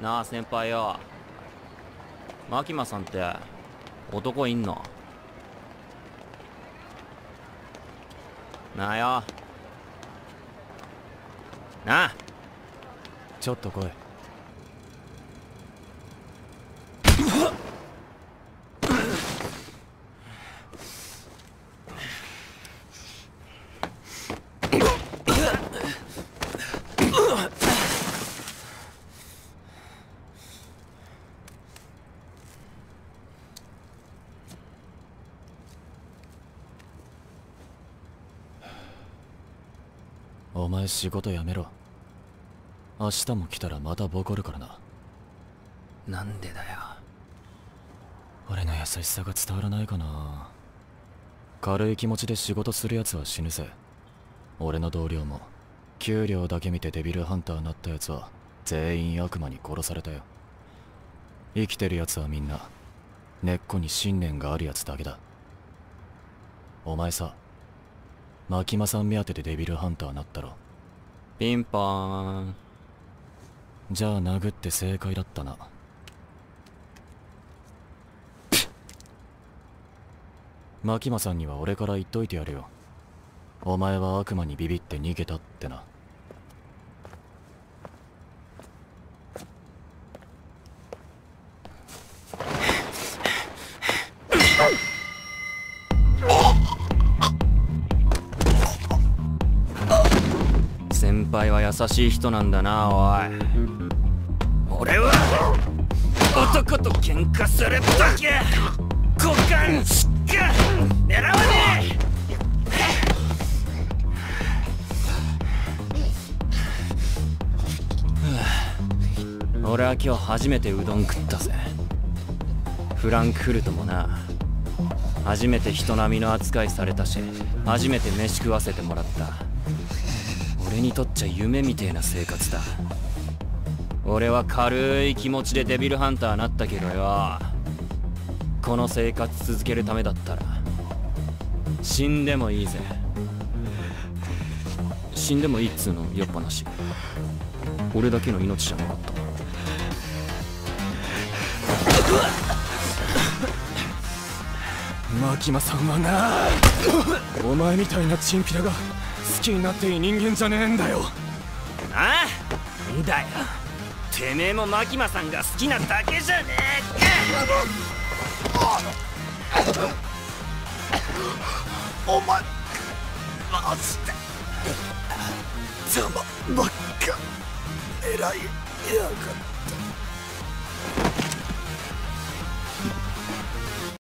なあ先輩よ。牧間さんって男いんの？なあよ。なあ。ちょっと来い。お前仕事辞めろ。明日も来たらまたボコるからな。なんでだよ。俺の優しさが伝わらないかな。軽い気持ちで仕事する奴は死ぬぜ。俺の同僚も給料だけ見てデビルハンターになった奴は全員悪魔に殺されたよ。生きてる奴はみんな根っこに信念がある奴だけだ。お前さ牧間さん目当てでデビルハンターなったろ。ピンポーン。じゃあ殴って正解だったな。牧間さんには俺から言っといてやるよ。お前は悪魔にビビって逃げたってな先輩は優しい人なんだなおい。俺は男と喧嘩するだけ。股間しか狙わねえ。俺は今日初めてうどん食ったぜ。フランクフルトもな。初めて人並みの扱いされたし初めて飯食わせてもらった。俺にとっちゃ夢みてえな生活だ。俺は軽い気持ちでデビルハンターなったけどよ。この生活続けるためだったら。死んでもいいぜ。死んでもいいっつうの酔っぱなし。俺だけの命じゃなかった。牧間さんはな。お前みたいなチンピラが好きになっていい人間じゃねえんだよ。ああんだよ。てめえも牧間さんが好きなだけじゃねえか。お前マジで。邪魔ばっか狙いやがった